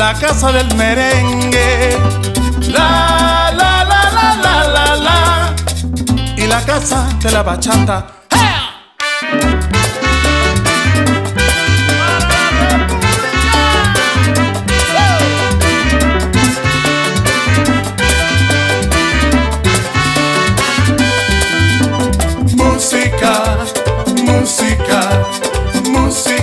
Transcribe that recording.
la casa del merengue. La, la, la, la, la, la, la. Y la casa de la bachata. Música, música, música.